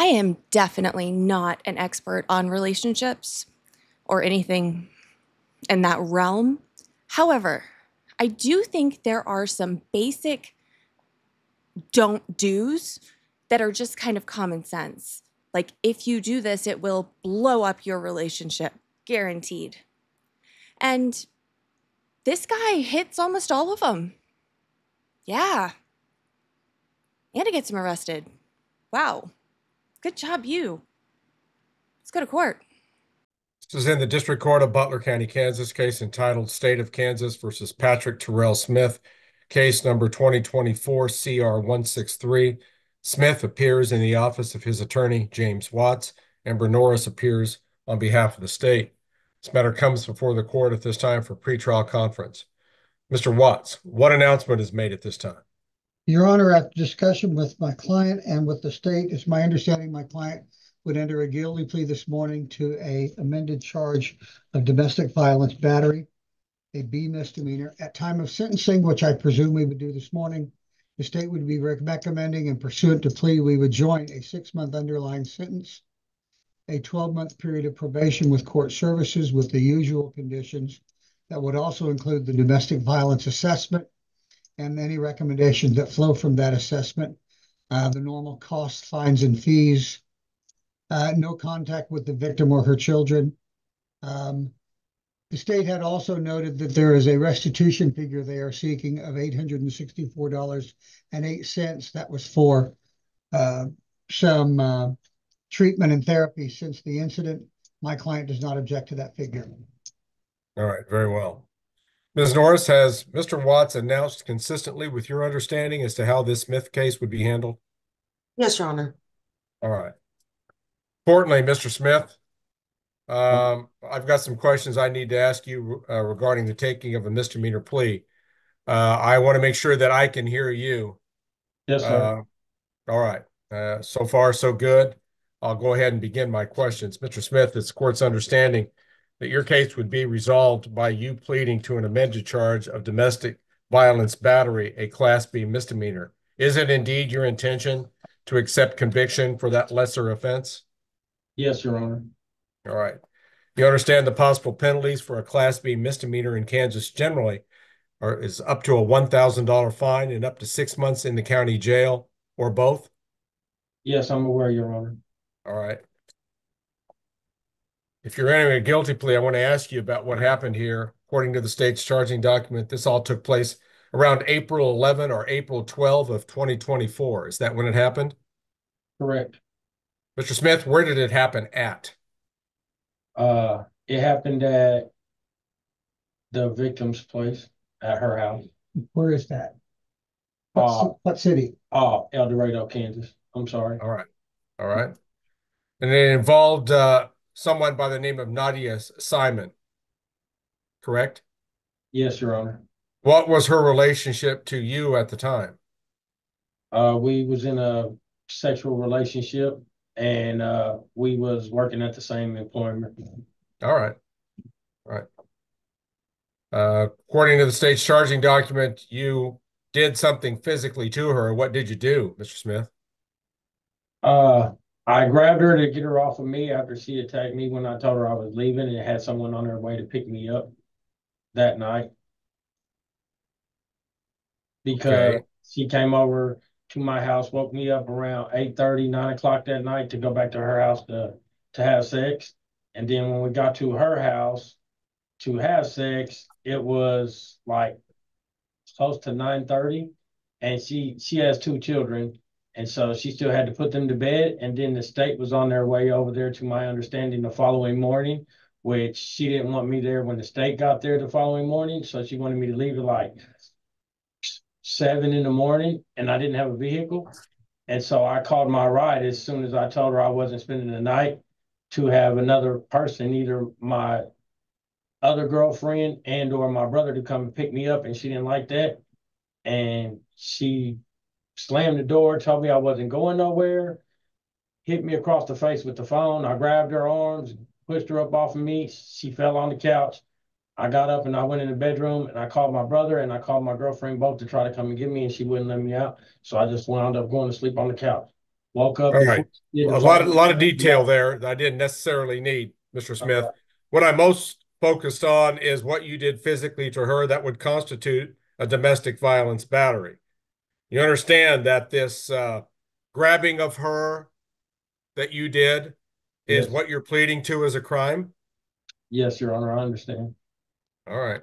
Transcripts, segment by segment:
I am definitely not an expert on relationships or anything in that realm. However, I do think there are some basic don't do's that are just kind of common sense. Like, if you do this, it will blow up your relationship, guaranteed. And this guy hits almost all of them. Yeah. And it gets him arrested. Wow. Good job, you. Let's go to court. This is in the District Court of Butler County, Kansas, case entitled State of Kansas versus Patrick Terrell Smith, case number 2024 CR 163. Smith appears in the office of his attorney, James Watts. Amber Norris appears on behalf of the state. This matter comes before the court at this time for pretrial conference. Mr. Watts, what announcement is made at this time? Your Honor, after discussion with my client and with the state, it's my understanding my client would enter a guilty plea this morning to a amended charge of domestic violence battery, a B misdemeanor. At time of sentencing, which I presume we would do this morning, the state would be recommending and pursuant to plea, we would join a six-month underlying sentence, a 12-month period of probation with court services with the usual conditions that would also include the domestic violence assessment and any recommendations that flow from that assessment, uh, the normal costs, fines, and fees, uh, no contact with the victim or her children. Um, the state had also noted that there is a restitution figure they are seeking of $864.08. That was for uh, some uh, treatment and therapy since the incident. My client does not object to that figure. All right, very well. Ms. Norris, has Mr. Watts announced consistently with your understanding as to how this Smith case would be handled? Yes, Your Honor. All right. Importantly, Mr. Smith, um, I've got some questions I need to ask you uh, regarding the taking of a misdemeanor plea. Uh, I want to make sure that I can hear you. Yes, sir. Uh, all right. Uh, so far, so good. I'll go ahead and begin my questions. Mr. Smith, it's the court's understanding that your case would be resolved by you pleading to an amended charge of domestic violence battery, a Class B misdemeanor. Is it indeed your intention to accept conviction for that lesser offense? Yes, Your Honor. All right. You understand the possible penalties for a Class B misdemeanor in Kansas generally are is up to a $1,000 fine and up to six months in the county jail or both? Yes, I'm aware, Your Honor. All right. If you're entering a guilty plea, I want to ask you about what happened here. According to the state's charging document, this all took place around April 11 or April 12 of 2024. Is that when it happened? Correct. Mr. Smith, where did it happen at? Uh, it happened at the victim's place at her house. Where is that? What, Uh, ci- what city? uh, El Dorado, Kansas. I'm sorry. All right. All right. And it involved uh, someone by the name of Nadia Simon, correct? Yes, Your Honor. What was her relationship to you at the time? Uh, we was in a sexual relationship and uh, we was working at the same employment. All right. All right. Uh, according to the state's charging document, you did something physically to her. What did you do, Mr. Smith? Uh, I grabbed her to get her off of me after she attacked me when I told her I was leaving and had someone on their way to pick me up that night. Because Okay. she came over to my house, woke me up around eight thirty, nine o'clock that night to go back to her house to to have sex. And then when we got to her house to have sex, it was like close to nine thirty. And she she has two children. And so she still had to put them to bed. And then the state was on their way over there, to my understanding, the following morning, which she didn't want me there when the state got there the following morning. So she wanted me to leave at like seven in the morning and I didn't have a vehicle. And so I called my ride as soon as I told her I wasn't spending the night to have another person, either my other girlfriend and or my brother to come and pick me up. And she didn't like that. And she slammed the door, told me I wasn't going nowhere, hit me across the face with the phone. I grabbed her arms, pushed her up off of me. She fell on the couch. I got up and I went in the bedroom and I called my brother and I called my girlfriend both to try to come and get me and she wouldn't let me out. So I just wound up going to sleep on the couch. Woke up. All right. A lot, a lot of detail there that I didn't necessarily need, Mr. Uh-huh. Smith. Okay. What I'm most focused on is what you did physically to her that would constitute a domestic violence battery. You understand that this uh, grabbing of her that you did is Yes. what you're pleading to as a crime? Yes, Your Honor, I understand. All right.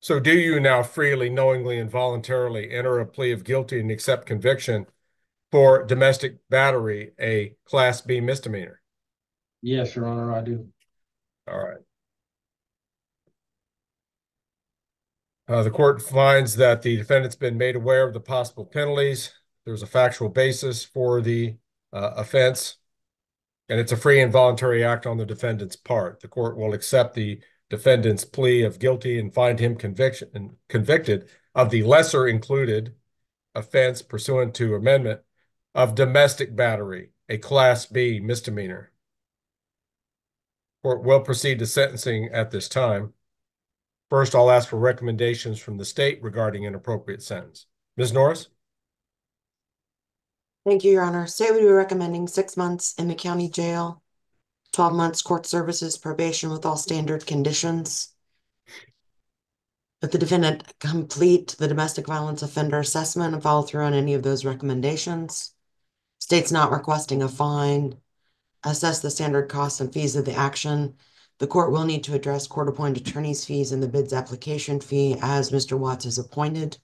So do you now freely, knowingly, and voluntarily enter a plea of guilty and accept conviction for domestic battery, a Class B misdemeanor? Yes, Your Honor, I do. All right. The court finds that the defendant's been made aware of the possible penalties. There's a factual basis for the uh, offense, and it's a free and voluntary act on the defendant's part. The court will accept the defendant's plea of guilty and find him conviction convicted of the lesser included offense pursuant to amendment of domestic battery, a Class B misdemeanor. Court will proceed to sentencing at this time. First, I'll ask for recommendations from the state regarding an appropriate sentence. Ms. Norris? Thank you, Your Honor. State would be recommending six months in the county jail, twelve months court services probation with all standard conditions. That the defendant complete the domestic violence offender assessment and follow through on any of those recommendations. State's not requesting a fine. Assess the standard costs and fees of the action. The court will need to address court-appointed attorney's fees and the BIDS application fee as Mr. Watts is appointed.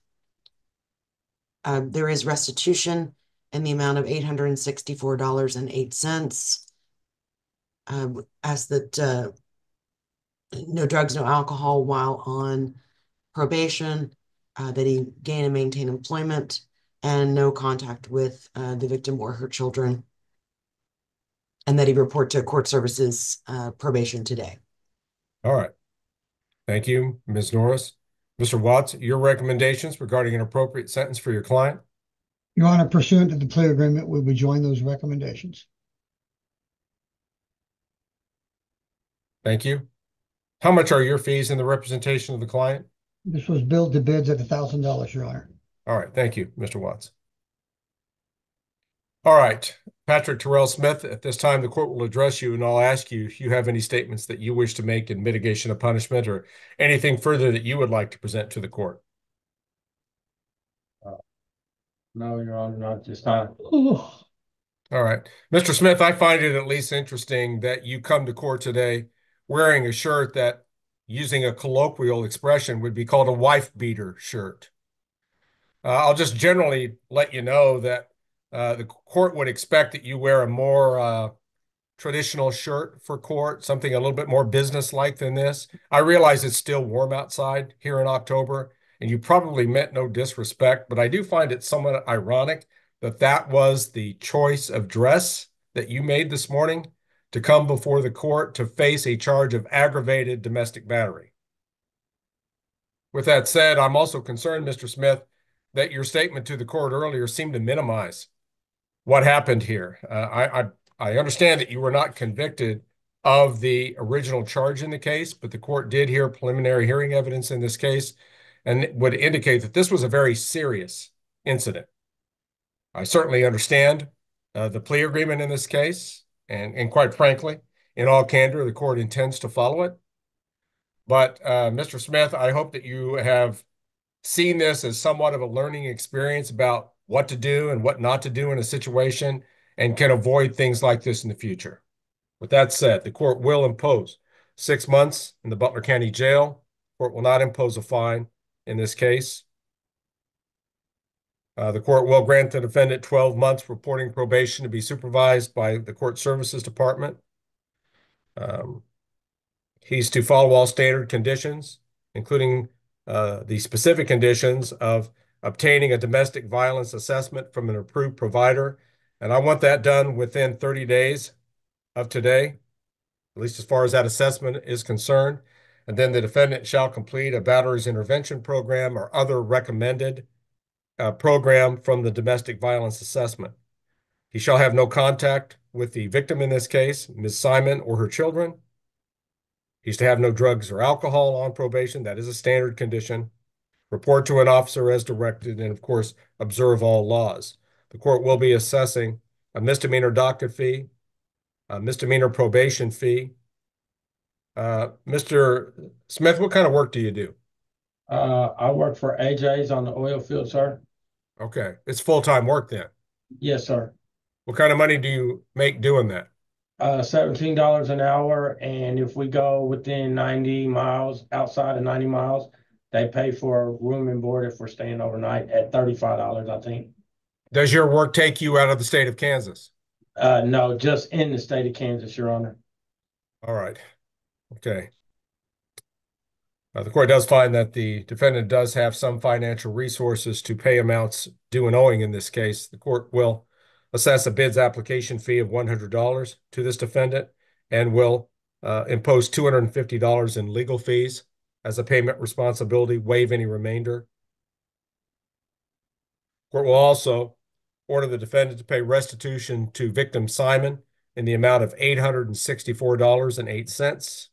Uh, there is restitution in the amount of eight hundred and sixty-four dollars and eight cents. Um, as that, uh, no drugs, no alcohol while on probation, uh, that he gain and maintain employment and no contact with, uh, the victim or her children. And that he report to court services, uh, probation today. All right. Thank you, Ms. Norris. Mr. Watts, your recommendations regarding an appropriate sentence for your client? Your Honor, pursuant to the plea agreement, we would join those recommendations. Thank you. How much are your fees in the representation of the client? This was billed to BIDS at a thousand dollars, Your Honor. All right, thank you, Mr. Watts. All right, Patrick Terrell Smith, at this time, the court will address you and I'll ask you if you have any statements that you wish to make in mitigation of punishment or anything further that you would like to present to the court. No, Your Honor, not this time. Oh, All right. Mr. Smith, I find it at least interesting that you come to court today wearing a shirt that, using a colloquial expression, would be called a wife beater shirt. Uh, I'll just generally let you know that uh, the court would expect that you wear a more uh, traditional shirt for court, something a little bit more business-like than this. I realize it's still warm outside here in October, and you probably meant no disrespect, but I do find it somewhat ironic that that was the choice of dress that you made this morning to come before the court to face a charge of aggravated domestic battery. With that said, I'm also concerned, Mr. Smith, that your statement to the court earlier seemed to minimize what happened here. Uh, I, I I understand that you were not convicted of the original charge in the case, but the court did hear preliminary hearing evidence in this case and would indicate that this was a very serious incident. I certainly understand uh, the plea agreement in this case, and, and quite frankly, in all candor, the court intends to follow it. But uh, Mr. Smith, I hope that you have seen this as somewhat of a learning experience about what to do and what not to do in a situation and can avoid things like this in the future. With that said, the court will impose six months in the Butler County Jail. Court will not impose a fine in this case. Uh, the court will grant the defendant 12 months reporting probation to be supervised by the Court Services Department. Um, he's to follow all standard conditions, including uh, the specific conditions of obtaining a domestic violence assessment from an approved provider. And I want that done within 30 days of today, at least as far as that assessment is concerned. And then the defendant shall complete a batterers intervention program or other recommended uh, program from the domestic violence assessment. He shall have no contact with the victim in this case, Ms. Simon, or her children. He's to have no drugs or alcohol on probation. That is a standard condition. Report to an officer as directed, and of course, observe all laws. the court will be assessing a misdemeanor docket fee, a misdemeanor probation fee. Uh, Mr. Smith, what kind of work do you do? Uh, I work for AJ's on the oil field, sir. Okay, it's full-time work then. Yes, sir. What kind of money do you make doing that? Uh, seventeen dollars an hour, and if we go within ninety miles, outside of ninety miles, they pay for room and board if we're staying overnight at thirty-five dollars, I think. Does your work take you out of the state of Kansas? Uh, no, just in the state of Kansas, Your Honor. All right. Okay. Uh, the court does find that the defendant does have some financial resources to pay amounts due and owing in this case. The court will assess a BIDS application fee of one hundred dollars to this defendant and will uh, impose two hundred and fifty dollars in legal fees as a payment responsibility, waive any remainder. Court will also order the defendant to pay restitution to victim Simon in the amount of eight hundred and sixty-four dollars and eight cents.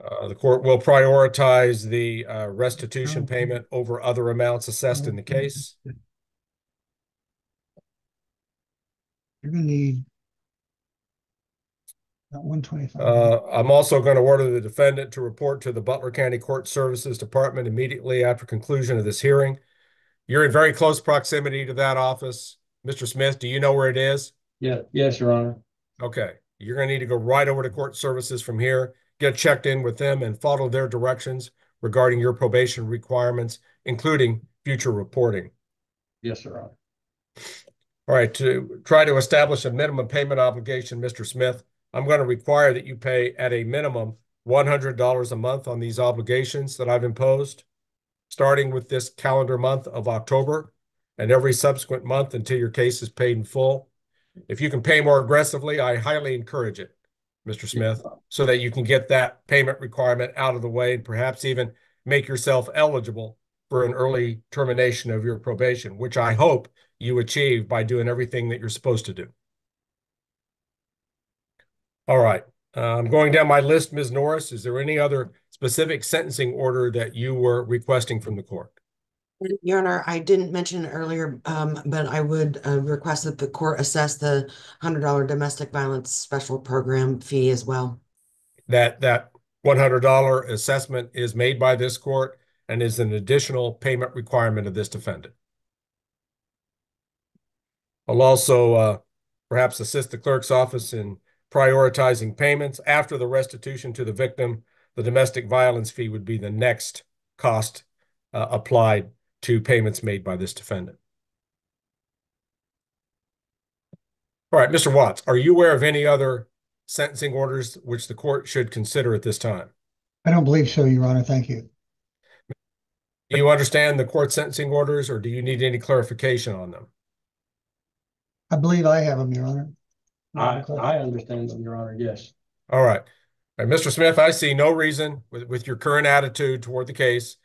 Uh, the court will prioritize the uh, restitution payment over other amounts assessed in the case. You're gonna need about one twenty-five. Uh, I'm also going to order the defendant to report to the Butler County Court Services Department immediately after conclusion of this hearing. You're in very close proximity to that office. Mr. Smith, do you know where it is? Yeah, yes, Your Honor. Okay, you're gonna need to go right over to court services from here, get checked in with them and follow their directions regarding your probation requirements, including future reporting. Yes, Your Honor. All right, to try to establish a minimum payment obligation, Mr. Smith, I'm going to require that you pay at a minimum one hundred dollars a month on these obligations that I've imposed, starting with this calendar month of October and every subsequent month until your case is paid in full. If you can pay more aggressively, I highly encourage it, Mr. Smith, so that you can get that payment requirement out of the way and perhaps even make yourself eligible for an early termination of your probation, which I hope you achieve by doing everything that you're supposed to do. All right, I'm going down my list, Ms. Norris. Is there any other specific sentencing order that you were requesting from the court? Your Honor, I didn't mention earlier, um, but I would uh, request that the court assess the hundred dollar domestic violence special program fee as well. That that one hundred dollar assessment is made by this court and is an additional payment requirement of this defendant. I'll also uh, perhaps assist the clerk's office in prioritizing payments after the restitution to the victim. The domestic violence fee would be the next cost uh, applied to payments made by this defendant. All right, Mr. Watts, are you aware of any other sentencing orders which the court should consider at this time? I don't believe so, Your Honor. Thank you. Do you understand the court sentencing orders or do you need any clarification on them? I believe I have them, Your Honor. I, I understand them, Your Honor, yes. All right. All right, Mr. Smith, I see no reason with, with your current attitude toward the case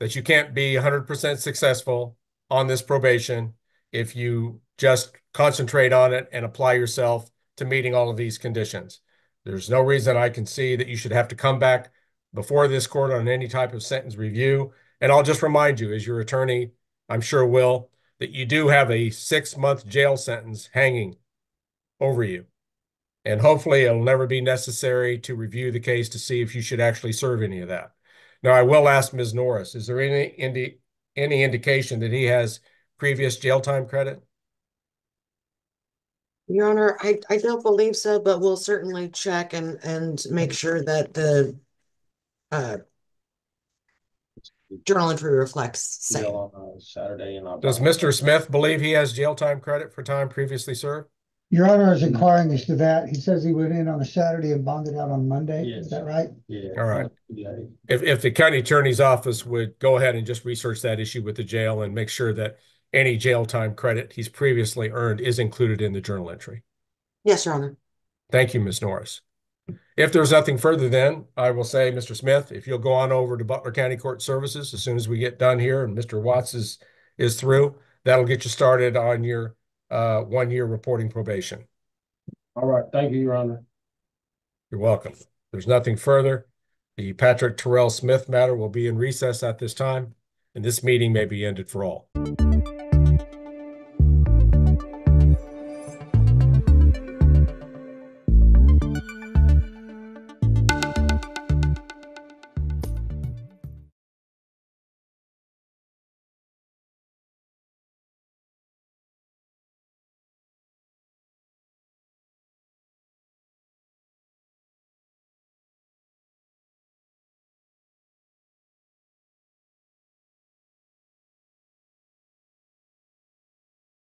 that you can't be 100% successful on this probation if you just concentrate on it and apply yourself to meeting all of these conditions. There's no reason I can see that you should have to come back before this court on any type of sentence review. And I'll just remind you, as your attorney, I'm sure will, that you do have a six month jail sentence hanging over you. And hopefully it'll never be necessary to review the case to see if you should actually serve any of that. Now, I will ask Ms. Norris, is there any indi any indication that he has previous jail time credit? Your Honor, I, I don't believe so, but we'll certainly check and, and make sure that the uh, journal entry reflects same. Jail on uh, Saturday and. I'll- Does Mr. Smith believe he has jail time credit for time previously served? Your Honor is hmm. inquiring as to that. He says he went in on a Saturday and bonded out on Monday. Yes. Is that right? Yeah. All right. Yeah. If, if the county attorney's office would go ahead and just research that issue with the jail and make sure that any jail time credit he's previously earned is included in the journal entry. Yes, Your Honor. Thank you, Ms. Norris. If there's nothing further, then I will say, Mr. Smith, if you'll go on over to Butler County Court Services as soon as we get done here and Mr. Watts is, is through, that'll get you started on your uh, one-year reporting probation. All right, thank you, Your Honor. You're welcome. There's nothing further. The Patrick Terrell Smith matter will be in recess at this time. and this meeting may be ended for all.